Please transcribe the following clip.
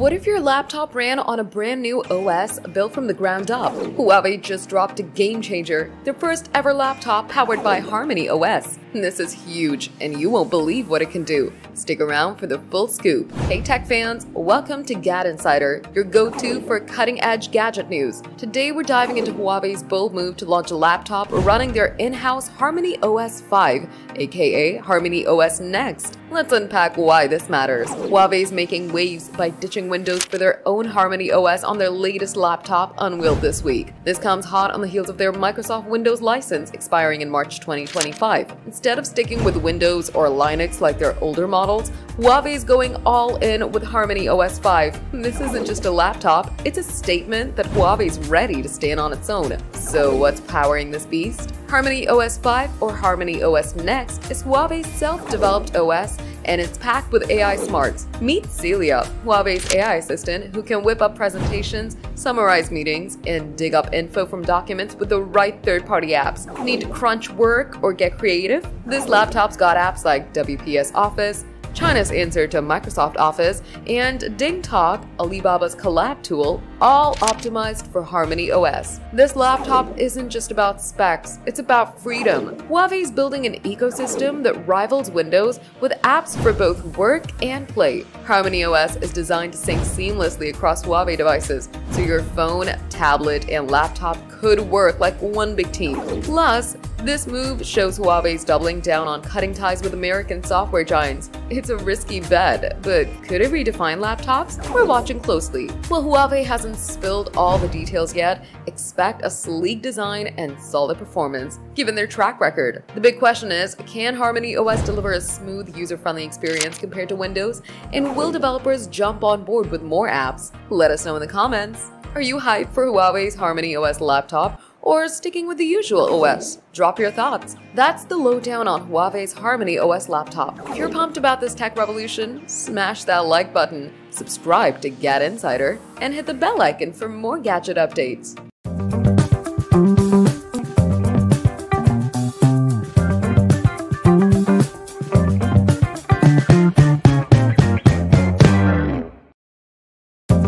What if your laptop ran on a brand new OS built from the ground up? Huawei just dropped a game changer, their first ever laptop powered by Harmony OS. This is huge, and you won't believe what it can do. Stick around for the full scoop. Hey tech fans, welcome to Gad Insider, your go-to for cutting-edge gadget news. Today we're diving into Huawei's bold move to launch a laptop running their in-house Harmony OS 5, aka Harmony OS Next. Let's unpack why this matters. Huawei's making waves by ditching Windows for their own Harmony OS on their latest laptop unveiled this week. This comes hot on the heels of their Microsoft Windows license expiring in March 2025. Instead of sticking with Windows or Linux like their older models, Huawei is going all in with Harmony OS 5. This isn't just a laptop, it's a statement that Huawei is ready to stand on its own. So what's powering this beast? Harmony OS 5 or Harmony OS Next is Huawei's self-developed OS and it's packed with AI smarts. Meet Celia, Huawei's AI assistant who can whip up presentations, summarize meetings, and dig up info from documents with the right third-party apps. Need to crunch work or get creative? This laptop's got apps like WPS Office, China's answer to Microsoft Office, and DingTalk, Alibaba's collab tool, all optimized for Harmony OS. This laptop isn't just about specs, it's about freedom. Huawei's building an ecosystem that rivals Windows with apps for both work and play. Harmony OS is designed to sync seamlessly across Huawei devices, so your phone, tablet, and laptop could work like one big team. Plus, this move shows Huawei's doubling down on cutting ties with American software giants. It's a risky bet, but could it redefine laptops? We're watching closely. While Huawei hasn't spilled all the details yet, expect a sleek design and solid performance, given their track record. The big question is, can Harmony OS deliver a smooth, user-friendly experience compared to Windows? And will developers jump on board with more apps? Let us know in the comments. Are you hyped for Huawei's Harmony OS laptop? Or sticking with the usual OS? Drop your thoughts. That's the lowdown on Huawei's Harmony OS laptop. If you're pumped about this tech revolution, smash that like button, subscribe to Gad Insider, and hit the bell icon for more gadget updates.